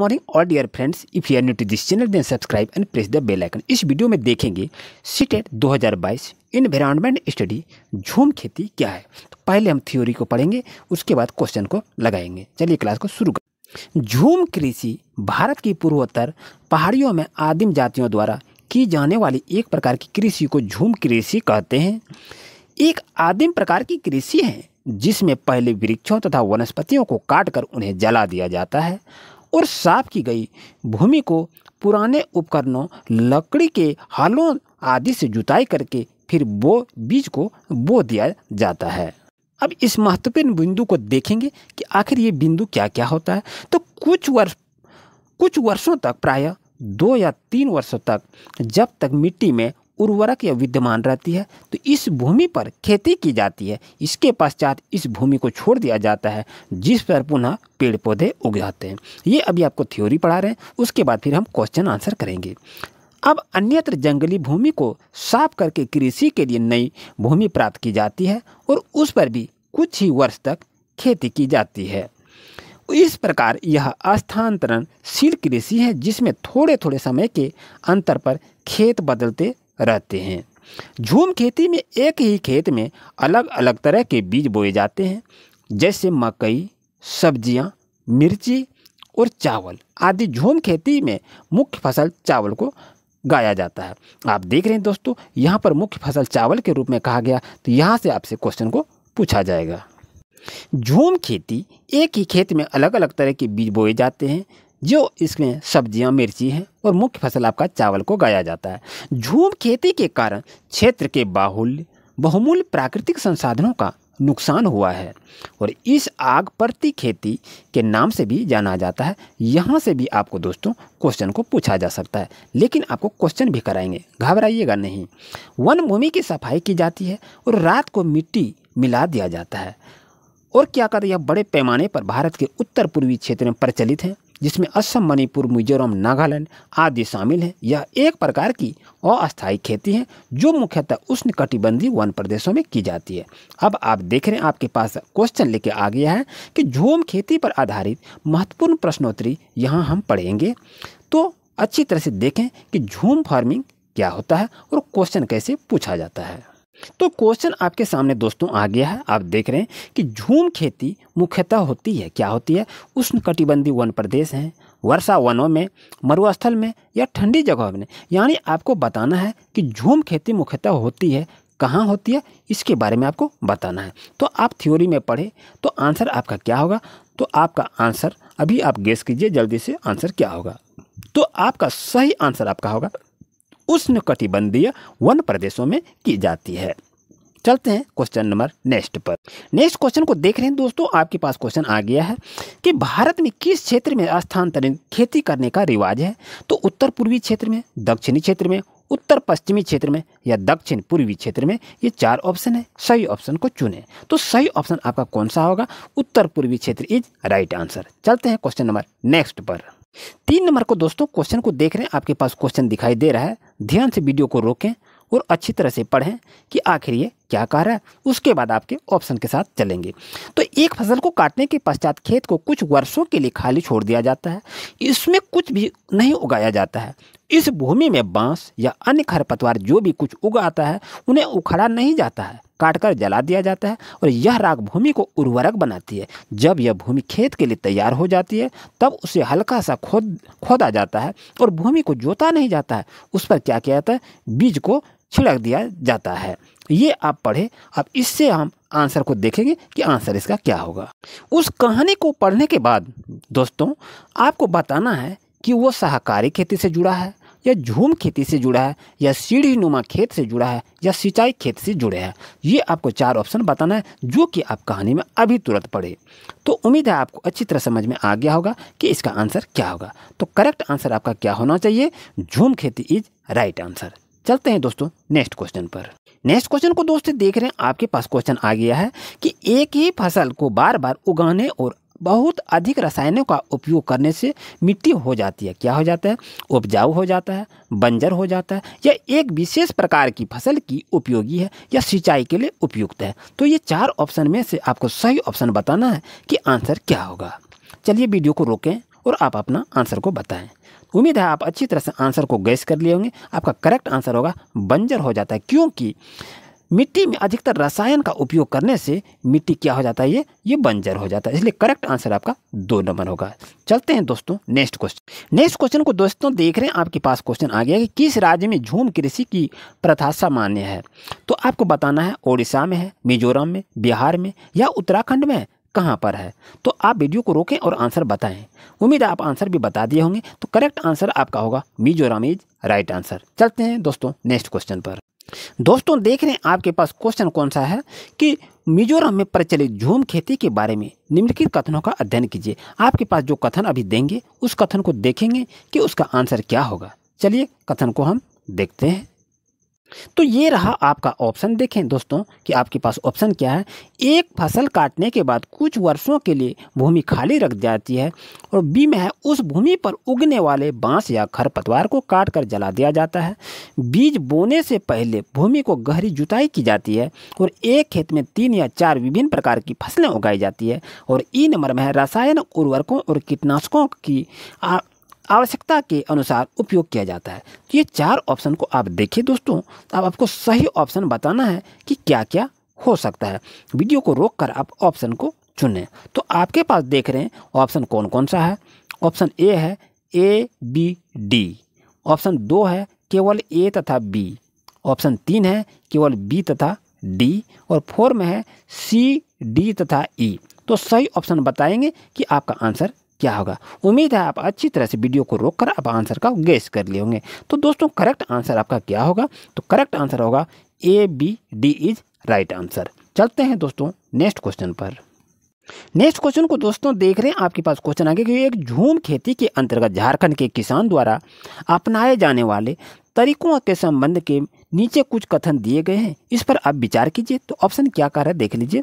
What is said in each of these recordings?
Morning all dear friends if you are new to this channel then subscribe and press the bell icon इस video में देखेंगे CTET 2022 environment study झूम खेती क्या है? तो पहले हम थ्योरी को पढ़ेंगे, उसके बाद क्वेश्चन को लगाएँगे। चलिए क्लास को शुरू करें। झूम कृषि भारत की पूर्वोत्तर पहाड़ियों में आदिम जातियों द्वारा की जाने वाली एक प्रकार की कृषि को झूम कृषि कहते हैं। एक आदिम प्रकार की कृषि है, जिसमें पहले वृक्षों तथा वनस्पतियों को काटकर उन्हें जला दिया जाता है और साफ़ की गई। भूमि को पुराने उपकरणों, लकड़ी के हलों आदि से जुताई करके फिर बो बीज को बो दिया जाता है। अब इस महत्वपूर्ण बिंदु को देखेंगे कि आखिर ये बिंदु क्या क्या होता है। तो कुछ वर्ष, कुछ वर्षों तक, प्रायः दो या तीन वर्षों तक, जब तक मिट्टी में उर्वरक या विद्यमान रहती है तो इस भूमि पर खेती की जाती है। इसके पश्चात इस भूमि को छोड़ दिया जाता है, जिस पर पुनः पेड़ पौधे उग जाते हैं। ये अभी आपको थ्योरी पढ़ा रहे हैं, उसके बाद फिर हम क्वेश्चन आंसर करेंगे। अब अन्यत्र जंगली भूमि को साफ़ करके कृषि के लिए नई भूमि प्राप्त की जाती है और उस पर भी कुछ ही वर्ष तक खेती की जाती है। इस प्रकार यह स्थानांतरणशील कृषि है, जिसमें थोड़े थोड़े समय के अंतर पर खेत बदलते रहते हैं। झूम खेती में एक ही खेत में अलग अलग तरह के बीज बोए जाते हैं जैसे मकई सब्ज़ियाँ, मिर्ची और चावल आदि। झूम खेती में मुख्य फ़सल चावल को गाया जाता है। आप देख रहे हैं दोस्तों यहाँ पर मुख्य फ़सल चावल के रूप में कहा गया तो यहाँ से आपसे क्वेश्चन को पूछा जाएगा। झूम खेती एक ही खेत में अलग अलग तरह के बीज बोए जाते हैं जो इसमें सब्ज़ियाँ, मिर्ची हैं और मुख्य फ़सल आपका चावल को गाया जाता है। झूम खेती के कारण क्षेत्र के बाहुल्य, बहुमूल्य प्राकृतिक संसाधनों का नुकसान हुआ है और इस आग प्रति खेती के नाम से भी जाना जाता है। यहाँ से भी आपको दोस्तों क्वेश्चन को पूछा जा सकता है, लेकिन आपको क्वेश्चन भी कराएँगे। घबराइएगा नहीं। वन भूमि की सफ़ाई की जाती है और रात को मिट्टी मिला दिया जाता है। और क्या कहते यह बड़े पैमाने पर भारत के उत्तर पूर्वी क्षेत्र में प्रचलित है। जिसमें असम, मणिपुर, मिजोरम, नागालैंड आदि शामिल हैं। यह एक प्रकार की अस्थायी खेती है, जो मुख्यतः उष्ण कटिबंधीय वन प्रदेशों में की जाती है। अब आप देख रहे हैं, आपके पास क्वेश्चन लेके आ गया है कि झूम खेती पर आधारित महत्वपूर्ण प्रश्नोत्तरी यहाँ हम पढ़ेंगे। तो अच्छी तरह से देखें कि झूम फ़ार्मिंग क्या होता है और क्वेश्चन कैसे पूछा जाता है। तो क्वेश्चन आपके सामने दोस्तों आ गया है। आप देख रहे हैं कि झूम खेती मुख्यतः होती है। क्या होती है? उष्ण कटिबंधीय वन प्रदेश हैं, वर्षा वनों में, मरुस्थल में या ठंडी जगहों में। यानी आपको बताना है कि झूम खेती मुख्यतः होती है, कहाँ होती है? इसके बारे में आपको बताना है। तो आप थ्योरी में पढ़े तो आंसर आपका क्या होगा? तो आपका आंसर अभी आप गेस कीजिए जल्दी से आंसर क्या होगा। तो आपका सही आंसर आपका होगा। उष्ण कटिबंधीय वन प्रदेशों में की जाती है। चलते हैं क्वेश्चन नंबर नेक्स्ट पर। नेक्स्ट क्वेश्चन को देख रहे हैं दोस्तों, आपके पास क्वेश्चन आ गया है कि भारत में किस क्षेत्र में स्थानांतरित खेती करने का रिवाज है? तो उत्तर पूर्वी क्षेत्र में, दक्षिणी क्षेत्र में उत्तर पश्चिमी क्षेत्र में या दक्षिण पूर्वी क्षेत्र में ये चार ऑप्शन है। सही ऑप्शन को चुने। तो सही ऑप्शन आपका कौन सा होगा? उत्तर पूर्वी क्षेत्र इज़ राइट आंसर चलते हैं क्वेश्चन नंबर नेक्स्ट पर। तीन नंबर को दोस्तों क्वेश्चन को देख रहे हैं, आपके पास क्वेश्चन दिखाई दे रहा है। ध्यान से वीडियो को रोकें और अच्छी तरह से पढ़ें कि आखिर ये क्या कह रहा है? उसके बाद आपके ऑप्शन के साथ चलेंगे। तो एक फ़सल को काटने के पश्चात खेत को कुछ वर्षों के लिए खाली छोड़ दिया जाता है। इसमें कुछ भी नहीं उगाया जाता है। इस भूमि में बाँस या अन्य खरपतवार जो भी कुछ उग आता है, उन्हें उखाड़ा नहीं जाता है। काटकर जला दिया जाता है और यह राख भूमि को उर्वरक बनाती है। जब यह भूमि खेत के लिए तैयार हो जाती है, तब उसे हल्का सा खोद, खोदा जाता है और भूमि को जोता नहीं जाता है। उस पर क्या किया जाता है? बीज को छिड़क दिया जाता है। ये आप पढ़े अब इससे हम आंसर को देखेंगे कि आंसर इसका क्या होगा। उस कहानी को पढ़ने के बाद, दोस्तों, आपको बताना है कि वो सहकारी खेती से जुड़ा है, या झूम खेती से जुड़ा है, या सीढ़ी नुमा खेत से जुड़ा है, या सिंचाई खेत से जुड़े हैं। ये आपको चार ऑप्शन बताना है, जो कि आप कहानी में अभी तुरंत पढ़े। तो उम्मीद है आपको अच्छी तरह समझ में आ गया होगा कि इसका आंसर क्या होगा। तो करेक्ट आंसर आपका क्या होना चाहिए? झूम खेती इज़ राइट आंसर। चलते हैं दोस्तों नेक्स्ट क्वेश्चन पर। नेक्स्ट क्वेश्चन को दोस्तों देख रहे हैं, आपके पास क्वेश्चन आ गया है कि एक ही फ़सल को बार बार उगाने और बहुत अधिक रसायनों का उपयोग करने से मिट्टी हो जाती है। क्या हो जाता है? उपजाऊ हो जाता है, बंजर हो जाता है या एक विशेष प्रकार की फ़सल की उपयोगी है या सिंचाई के लिए उपयुक्त है। तो ये चार ऑप्शन में से आपको सही ऑप्शन बताना है कि आंसर क्या होगा। चलिए वीडियो को रोकें और आप अपना आंसर को बताएँ। उम्मीद है आप अच्छी तरह से आंसर को गैस कर लिए होंगे। आपका करेक्ट आंसर होगा, बंजर हो जाता है। क्योंकि मिट्टी में अधिकतर रसायन का उपयोग करने से मिट्टी क्या हो जाता है? ये ये बंजर हो जाता है। इसलिए करेक्ट आंसर आपका दो नंबर होगा। चलते हैं दोस्तों नेक्स्ट क्वेश्चन नेक्स्ट क्वेश्चन को दोस्तों देख रहे हैं। आपके पास क्वेश्चन आ गया कि किस राज्य में झूम कृषि की प्रथा सामान्य है? तो आपको बताना है, ओडिशा में है, मिजोरम में, बिहार में या उत्तराखंड में कहाँ पर है? तो आप वीडियो को रोकें और आंसर बताएँ। उम्मीद है आप आंसर भी बता दिए होंगे। तो करेक्ट आंसर आपका होगा मिजोरम इज़ राइट आंसर। चलते हैं दोस्तों नेक्स्ट क्वेश्चन पर। दोस्तों देख रहे हैं आपके पास क्वेश्चन कौन सा है कि मिजोरम में प्रचलित झूम खेती के बारे में निम्नलिखित कथनों का अध्ययन कीजिए। आपके पास जो कथन अभी देंगे, उस कथन को देखेंगे कि उसका आंसर क्या होगा। चलिए कथन को हम देखते हैं। तो ये रहा आपका ऑप्शन देखें दोस्तों कि आपके पास ऑप्शन क्या है। एक फ़सल काटने के बाद कुछ वर्षों के लिए भूमि खाली रख जाती है और बी में है, उस भूमि पर उगने वाले बाँस या खरपतवार को काट कर जला दिया जाता है। बीज बोने से पहले भूमि को गहरी जुताई की जाती है और एक खेत में तीन या चार विभिन्न प्रकार की फ़सलें उगाई जाती है और ई नंबर में है रासायनिक उर्वरकों और कीटनाशकों की आवश्यकता के अनुसार उपयोग किया जाता है। तो ये चार ऑप्शन को आप देखिए दोस्तों अब आपको सही ऑप्शन बताना है कि क्या क्या हो सकता है। वीडियो को रोक कर आप ऑप्शन को चुनें। तो आपके पास देख रहे हैं ऑप्शन कौन कौन सा है। ऑप्शन ए है ए बी डी ऑप्शन दो है केवल ए तथा बी ऑप्शन तीन है केवल बी तथा डी और फोर में है सी डी तथा ई e. तो सही ऑप्शन बताएँगे कि आपका आंसर क्या होगा? उम्मीद है आप अच्छी तरह से वीडियो को रोक कर आप आंसर का गेस कर लिए होंगे। तो दोस्तों करेक्ट आंसर आपका क्या होगा? तो करेक्ट आंसर होगा A B D is right answer चलते हैं दोस्तों नेक्स्ट क्वेश्चन पर। नेक्स्ट क्वेश्चन को दोस्तों देख रहे हैं, आपके पास क्वेश्चन आगे कि एक झूम खेती के अंतर्गत झारखंड के किसान द्वारा अपनाए जाने वाले तरीकों के संबंध के नीचे कुछ कथन दिए गए हैं। इस पर आप विचार कीजिए। तो ऑप्शन क्या कर रहा है, देख लीजिए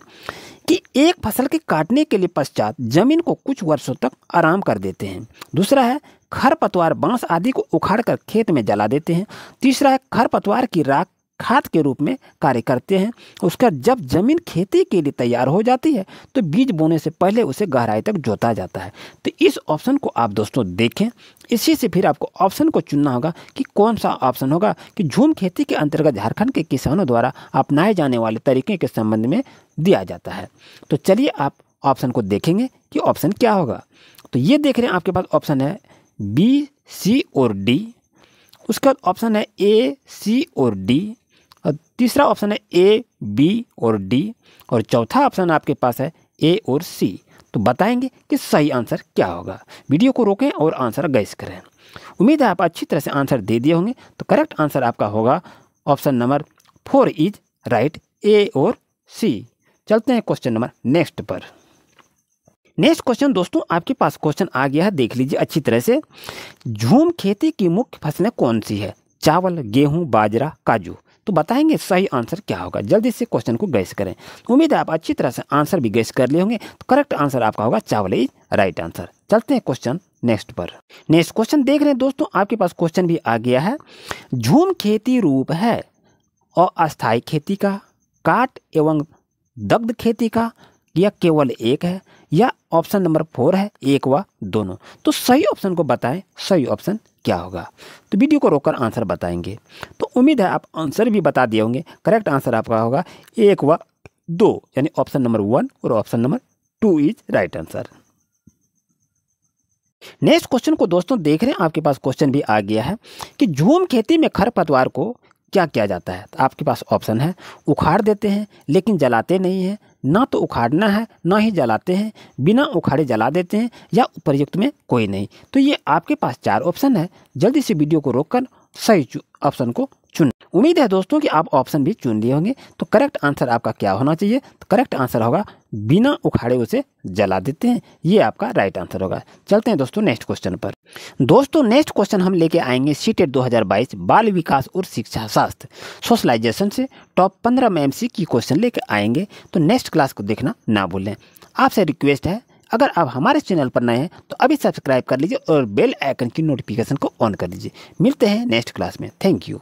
कि एक फ़सल के काटने के लिए पश्चात ज़मीन को कुछ वर्षों तक आराम कर देते हैं। दूसरा है, खरपतवार, बाँस आदि को उखाड़कर खेत में जला देते हैं। तीसरा है, खरपतवार की राख खाद के रूप में कार्य करते हैं। उसका जब ज़मीन खेती के लिए तैयार हो जाती है तो बीज बोने से पहले उसे गहराई तक जोता जाता है। तो इस ऑप्शन को आप दोस्तों देखें। इसी से फिर आपको ऑप्शन को चुनना होगा कि कौन सा ऑप्शन होगा कि झूम खेती के अंतर्गत झारखंड के किसानों द्वारा अपनाए जाने वाले तरीके के संबंध में दिया जाता है। तो चलिए आप ऑप्शन को देखेंगे कि ऑप्शन क्या होगा। तो ये देख रहे हैं आपके पास ऑप्शन है बी, सी और डी। उसका ऑप्शन है ए, सी और डी। तीसरा ऑप्शन है ए, बी और डी, और चौथा ऑप्शन आपके पास है ए और सी। तो बताएँगे कि सही आंसर क्या होगा। वीडियो को रोकें और आंसर गैस करें। उम्मीद है आप अच्छी तरह से आंसर दे दिए होंगे। तो करेक्ट आंसर आपका होगा option number four is right A और सी। चलते हैं क्वेश्चन नंबर नेक्स्ट पर। नेक्स्ट क्वेश्चन दोस्तों, आपके पास क्वेश्चन आ गया है। देख लीजिए अच्छी तरह से। झूम खेती की मुख्य फ़सलें कौन सी है? चावल, गेहूँ, बाजरा, काजू। तो बताएँगे सही आंसर क्या होगा। जल्दी से क्वेश्चन को गैस करें। उम्मीद है आप अच्छी तरह से आंसर भी गैस कर लिए होंगे। तो करेक्ट आंसर आपका होगा चावल इज़ राइट आंसर। चलते हैं क्वेश्चन नेक्स्ट पर। नेक्स्ट क्वेश्चन देख रहे हैं दोस्तों, आपके पास क्वेश्चन भी आ गया है। झूम खेती रूप है और अस्थायी खेती का, काट एवं दग्ध खेती का या केवल एक है, या ऑप्शन नंबर फोर है, एक व दोनों। तो सही ऑप्शन को बताएँ, सही ऑप्शन क्या होगा? तो वीडियो को रोककर आंसर बताएँगे। तो उम्मीद है आप आंसर भी बता दिए होंगे। करेक्ट आंसर आपका होगा, एक व दो, यानी ऑप्शन नंबर वन और option number two is right answer next question को दोस्तों देख रहे हैं, आपके पास क्वेश्चन भी आ गया है कि झूम खेती में खरपतवार को क्या किया जाता है? तो आपके पास ऑप्शन है, उखाड़ देते हैं, लेकिन जलाते नहीं हैं ना तो उखाड़ना है, ना ही जलाते हैं, बिना उखाड़े जला देते हैं या उपर्युक्त में कोई नहीं। तो ये आपके पास चार ऑप्शन है। जल्दी से वीडियो को रोककर सही ऑप्शन को चुन। उम्मीद है दोस्तों कि आप ऑप्शन भी चुन लिए होंगे। तो करेक्ट आंसर आपका क्या होना चाहिए? तो करेक्ट आंसर होगा, बिना उखाड़े उसे जला देते हैं। ये आपका राइट आंसर होगा। चलते हैं दोस्तों नेक्स्ट क्वेश्चन पर। दोस्तों नेक्स्ट क्वेश्चन हम लेके आएँगे सी टेट दो बाल विकास और शिक्षा शास्त्र। सोशलाइजेशन से टॉप पंद्रह में एम की क्वेश्चन लेके आएँगे। तो नेक्स्ट क्लास को देखना ना भूलें। आपसे रिक्वेस्ट है, अगर आप हमारे चैनल पर नए हैं तो अभी सब्सक्राइब कर लीजिए और बेल आइकन की नोटिफिकेशन को ऑन कर लीजिए मिलते हैं नेक्स्ट क्लास में। Thank you